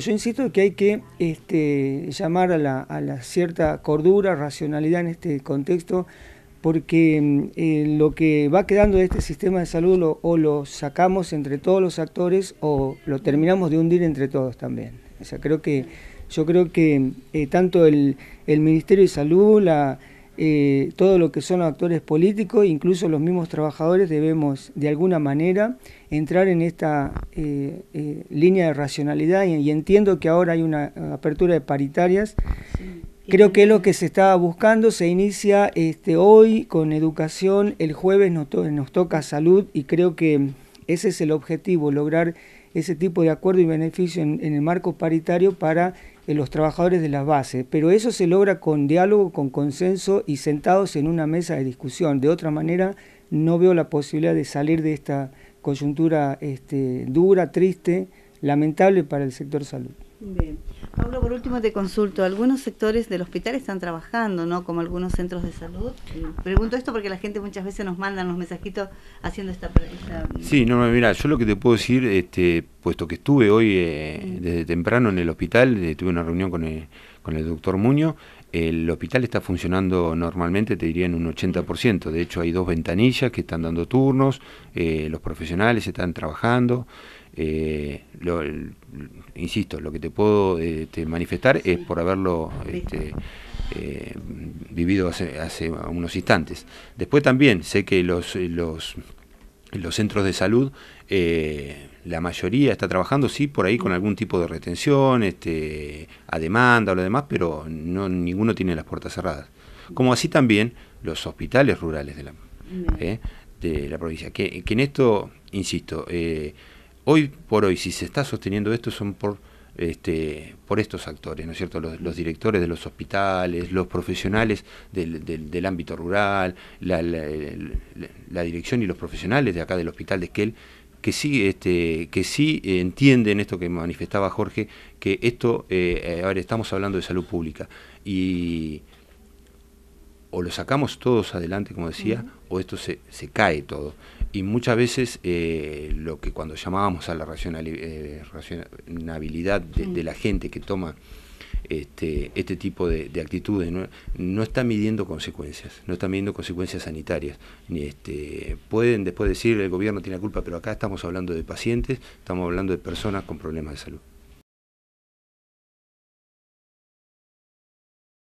Yo insisto que hay que este, llamar a la, cierta cordura, racionalidad en este contexto, porque mm, eh, lo que va quedando de este sistema de salud o lo sacamos entre todos los actores o lo terminamos de hundir entre todos también. O sea, creo que yo creo que eh, tanto el, el Ministerio de Salud, la, eh, todo lo que son los actores políticos, incluso los mismos trabajadores, debemos de alguna manera entrar en esta eh, eh, línea de racionalidad. Y, entiendo que ahora hay una apertura de paritarias. Creo que es lo que se estaba buscando, se inicia este, hoy con educación, el jueves nos, nos toca salud y creo que ese es el objetivo, lograr ese tipo de acuerdo y beneficio en, el marco paritario para eh, los trabajadores de la base. Pero eso se logra con diálogo, con consenso y sentados en una mesa de discusión. De otra manera, no veo la posibilidad de salir de esta coyuntura este, dura, triste, lamentable para el sector salud. Bien. Pablo, por último te consulto, algunos sectores del hospital están trabajando, ¿no? Como algunos centros de salud. Pregunto esto porque la gente muchas veces nos manda los mensajitos haciendo esta... esta... Sí, no, mira, yo lo que te puedo decir, este, puesto que estuve hoy eh, desde temprano en el hospital, eh, tuve una reunión con el, con el doctor Muño, el hospital está funcionando normalmente, te diría en un 80%. De hecho, hay dos ventanillas que están dando turnos, eh, los profesionales están trabajando. Eh, lo, insisto, lo que te puedo este, manifestar es por haberlo este, eh, vivido hace, unos instantes. Después también sé que los, los, centros de salud, eh, la mayoría está trabajando, sí, por ahí con algún tipo de retención, este, a demanda o lo demás, pero no, ninguno tiene las puertas cerradas. Como así también los hospitales rurales de la, de la provincia. Que, que en esto, insisto, eh, hoy por hoy, si se está sosteniendo esto, son por, este, por estos actores, ¿no es cierto? Los, directores de los hospitales, los profesionales del, del, ámbito rural, la, la, dirección y los profesionales de acá del hospital de Esquel, que sí, este, que sí entienden esto que manifestaba Jorge, que esto, eh, a ver, estamos hablando de salud pública. Y o lo sacamos todos adelante, como decía, o esto se, se cae todo. Y muchas veces eh, lo que cuando llamábamos a la eh, racionalidad de, la gente que toma este, este tipo de, actitudes ¿no? está midiendo consecuencias, no está midiendo consecuencias sanitarias. Este, pueden después decir el gobierno tiene la culpa, pero acá estamos hablando de pacientes, estamos hablando de personas con problemas de salud.